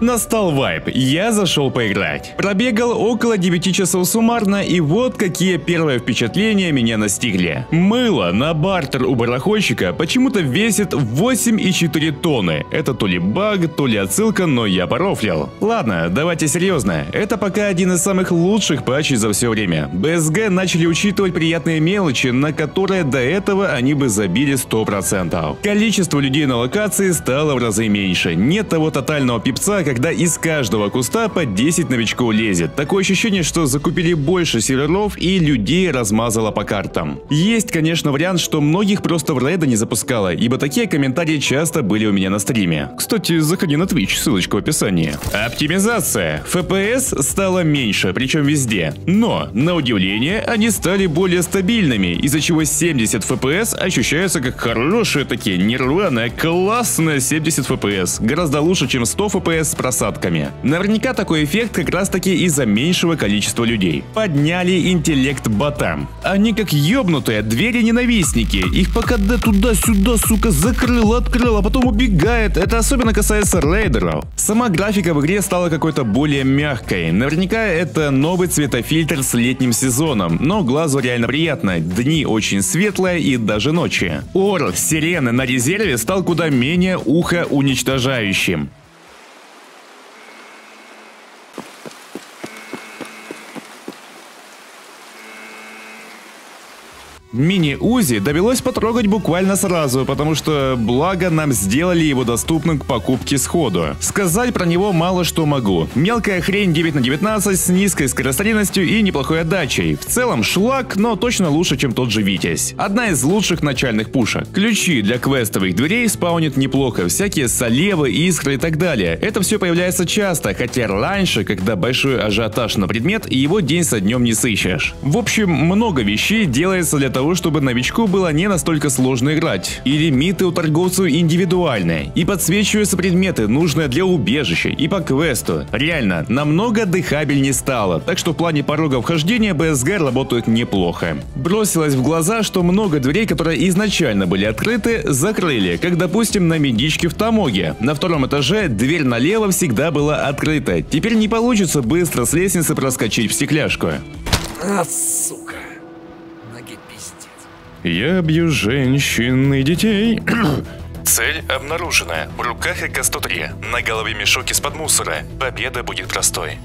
Настал вайп, я зашел поиграть. Пробегал около 9 часов суммарно, и вот какие первые впечатления меня настигли. Мыло на бартер у барахольщика почему-то весит 8,4 тонны. Это то ли баг, то ли отсылка, но я порофлил. Ладно, давайте серьезно. Это пока один из самых лучших патчей за все время. BSG начали учитывать приятные мелочи, на которые до этого они бы забили 100%. Количество людей на локации стало в разы меньше. Нет того тотального пипца, когда из каждого куста по 10 новичков лезет. Такое ощущение, что закупили больше серверов и людей размазало по картам. Есть, конечно, вариант, что многих просто в рейда не запускало, ибо такие комментарии часто были у меня на стриме. Кстати, заходи на Twitch, ссылочка в описании. Оптимизация. FPS стало меньше, причем везде. Но, на удивление, они стали более стабильными, из-за чего 70 FPS ощущаются как хорошие такие, нерваные, классные 70 FPS. Гораздо лучше, чем 100 FPS просадками. Наверняка такой эффект как раз таки из-за меньшего количества людей. Подняли интеллект ботам. Они как ёбнутые, двери ненавистники. Их пока да туда-сюда, сука, закрыл, открыл, а потом убегает. Это особенно касается рейдеров. Сама графика в игре стала какой-то более мягкой. Наверняка это новый цветофильтр с летним сезоном, но глазу реально приятно. Дни очень светлые и даже ночи. Ор сирены на резерве стал куда менее ухо уничтожающим. Мини-Узи довелось потрогать буквально сразу, потому что благо нам сделали его доступным к покупке сходу. Сказать про него мало что могу. Мелкая хрень 9 на 19 с низкой скорострельностью и неплохой отдачей. В целом шлак, но точно лучше, чем тот же Витязь. Одна из лучших начальных пушек. Ключи для квестовых дверей спаунят неплохо, всякие солевы, искры и так далее. Это все появляется часто, хотя раньше, когда большой ажиотаж на предмет, его день со днем не сыщешь. В общем, много вещей делается для того, чтобы новичку было не настолько сложно играть. И лимиты у торговцев индивидуальные. И подсвечиваются предметы, нужные для убежища и по квесту. Реально, намного дыхабельнее стало, так что в плане порога вхождения BSG работают неплохо. Бросилось в глаза, что много дверей, которые изначально были открыты, закрыли, как допустим на медичке в Тамоге. На втором этаже дверь налево всегда была открыта. Теперь не получится быстро с лестницы проскочить в стекляшку. А, сука. Я бью женщин и детей. Цель обнаружена. В руках АК-103. На голове мешок из-под мусора. Победа будет простой.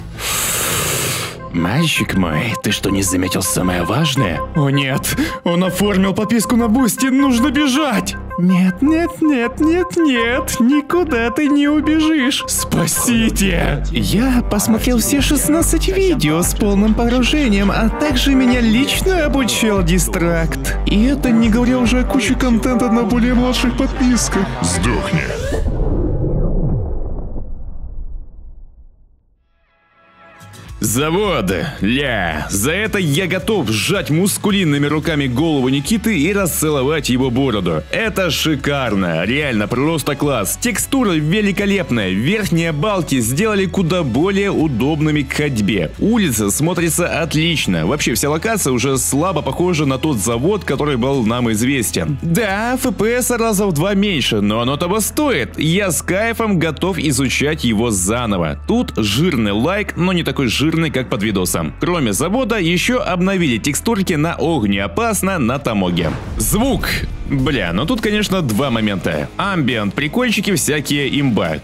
Мальчик мой, ты что, не заметил самое важное? О нет, он оформил подписку на Boosty, нужно бежать! Нет, нет, нет, нет, нет, никуда ты не убежишь. Спасите! Я посмотрел все 16 видео с полным погружением, а также меня лично обучил Дистракт. И это не говоря уже о куче контента на более младших подписках. Сдохни. Завод! Ля! За это я готов сжать мускулинными руками голову Никиты и расцеловать его бороду. Это шикарно! Реально просто класс! Текстура великолепная, верхние балки сделали куда более удобными к ходьбе. Улица смотрится отлично. Вообще вся локация уже слабо похожа на тот завод, который был нам известен. Да, FPS раза в два меньше, но оно того стоит. Я с кайфом готов изучать его заново. Тут жирный лайк, но не такой жирный как под видосом. Кроме завода, еще обновили текстурки на огнеопасно на Тамоге. Звук. Бля, ну тут, конечно, два момента. Амбиент, прикольчики всякие имба.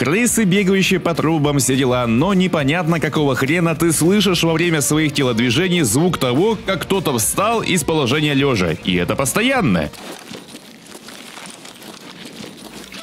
Крысы, бегающие по трубам, все дела, но непонятно какого хрена ты слышишь во время своих телодвижений звук того, как кто-то встал из положения лежа. И это постоянно.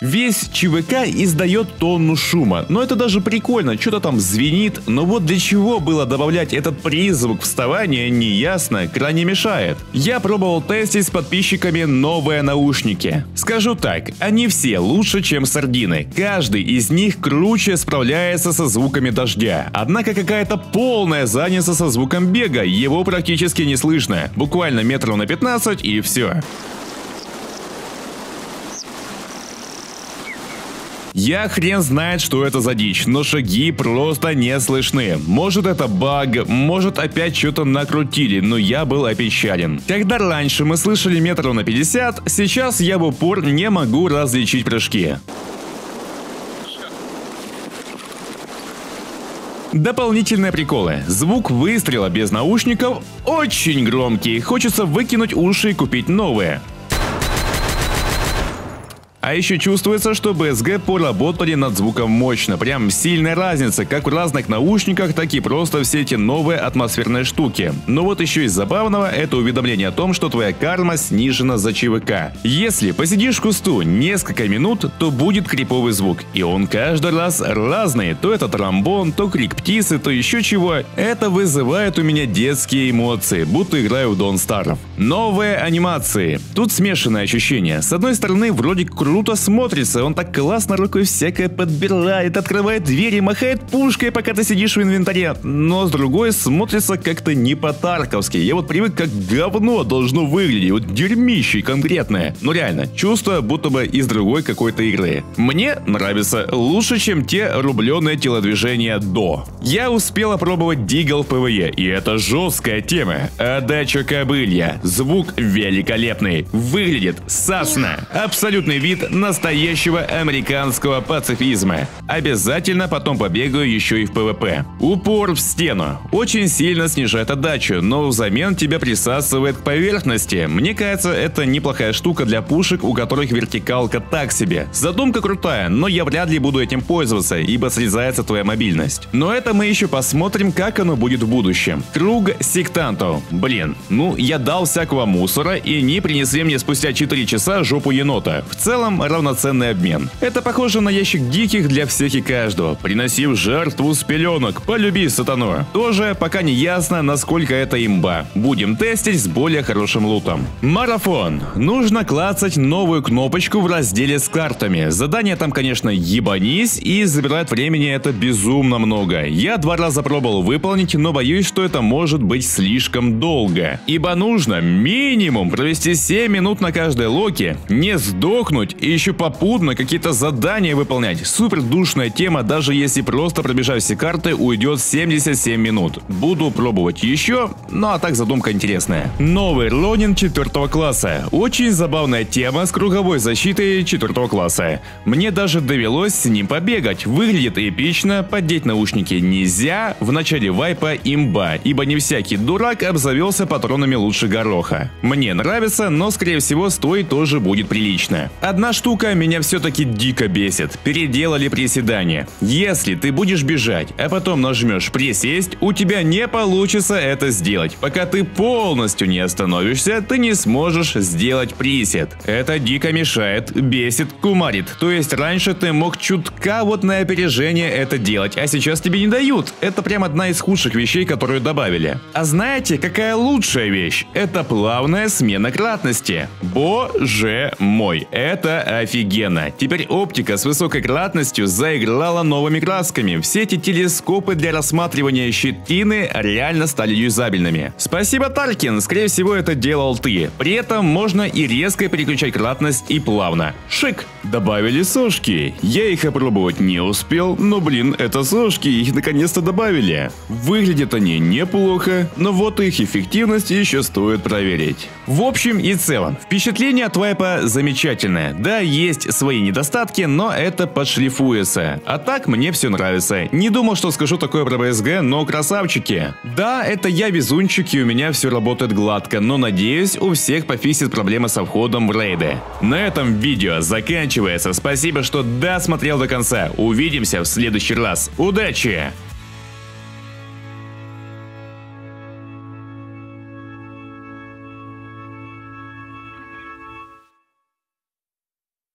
Весь ЧВК издает тонну шума, но это даже прикольно, что-то там звенит, но вот для чего было добавлять этот призвук вставания, не ясно, крайне мешает. Я пробовал тестить с подписчиками новые наушники. Скажу так, они все лучше, чем сардины, каждый из них круче справляется со звуками дождя, однако какая-то полная задница со звуком бега, его практически не слышно, буквально метров на 15 и все. Я хрен знает, что это за дичь, но шаги просто не слышны. Может это баг, может опять что-то накрутили, но я был опечален. Когда раньше мы слышали метров на 50, сейчас я в упор не могу различить прыжки. Дополнительные приколы. Звук выстрела без наушников очень громкий. Хочется выкинуть уши и купить новые. А еще чувствуется, что BSG поработали над звуком мощно. Прям сильная разница, как в разных наушниках, так и просто все эти новые атмосферные штуки. Но вот еще из забавного, это уведомление о том, что твоя карма снижена за ЧВК. Если посидишь в кусту несколько минут, то будет криповый звук. И он каждый раз разный. То это тромбон, то крик птицы, то еще чего. Это вызывает у меня детские эмоции, будто играю в Дон Старов. Новые анимации. Тут смешанное ощущение. С одной стороны, вроде круто круто смотрится, он так классно рукой всякое подбирает, открывает двери, махает пушкой, пока ты сидишь в инвентаре. Но с другой смотрится как-то не по-тарковски. Я вот привык, как говно должно выглядеть, вот дерьмище конкретное. Ну реально, чувство будто бы из другой какой-то игры. Мне нравится лучше, чем те рубленые телодвижения до. Я успел опробовать Deagle PvE, и это жесткая тема. Отдача кобылья, звук великолепный, выглядит сасно, абсолютный вид настоящего американского пацифизма. Обязательно потом побегаю еще и в PvP. Упор в стену. Очень сильно снижает отдачу, но взамен тебя присасывает к поверхности. Мне кажется, это неплохая штука для пушек, у которых вертикалка так себе. Задумка крутая, но я вряд ли буду этим пользоваться, ибо срезается твоя мобильность. Но это мы еще посмотрим, как оно будет в будущем. Круг сектантов. Блин, ну я дал всякого мусора, и они принесли мне спустя 4 часа жопу енота. В целом равноценный обмен. Это похоже на ящик диких для всех и каждого. Приноси в жертву с пеленок, полюби сатану. Тоже пока не ясно, насколько это имба. Будем тестить с более хорошим лутом. Марафон. Нужно клацать новую кнопочку в разделе с картами. Задание там, конечно, ебанись и забирает времени это безумно много. Я два раза пробовал выполнить, но боюсь, что это может быть слишком долго. Ибо нужно минимум провести 7 минут на каждой локе, не сдохнуть и еще попутно какие-то задания выполнять. Супер душная тема, даже если просто пробежать все карты, уйдет 77 минут. Буду пробовать еще, ну а так задумка интересная. Новый Ронин 4 класса. Очень забавная тема с круговой защитой 4 класса. Мне даже довелось с ним побегать. Выглядит эпично, поддеть наушники нельзя, в начале вайпа имба, ибо не всякий дурак обзавелся патронами лучше гороха. Мне нравится, но скорее всего стоить тоже будет прилично. Одна штука меня все-таки дико бесит. Переделали приседания. Если ты будешь бежать, а потом нажмешь присесть, у тебя не получится это сделать. Пока ты полностью не остановишься, ты не сможешь сделать присед. Это дико мешает, бесит, кумарит. То есть раньше ты мог чутка вот на опережение это делать, а сейчас тебе не дают. Это прям одна из худших вещей, которую добавили. А знаете, какая лучшая вещь? Это плавная смена кратности. Боже мой, это офигенно. Теперь оптика с высокой кратностью заиграла новыми красками. Все эти телескопы для рассматривания щетины реально стали юзабельными. Спасибо, Таркин, скорее всего это делал ты. При этом можно и резко переключать кратность и плавно. Шик! Добавили сошки. Я их опробовать не успел, но блин, это сошки, их наконец-то добавили. Выглядят они неплохо, но вот их эффективность еще стоит проверить. В общем и целом, впечатление от вайпа замечательное. Да, есть свои недостатки, но это подшлифуется. А так мне все нравится. Не думал, что скажу такое про BSG, но красавчики. Да, это я везунчик и у меня все работает гладко, но надеюсь у всех пофисит проблемы со входом в рейды. На этом видео заканчивается. Спасибо, что досмотрел до конца. Увидимся в следующий раз. Удачи!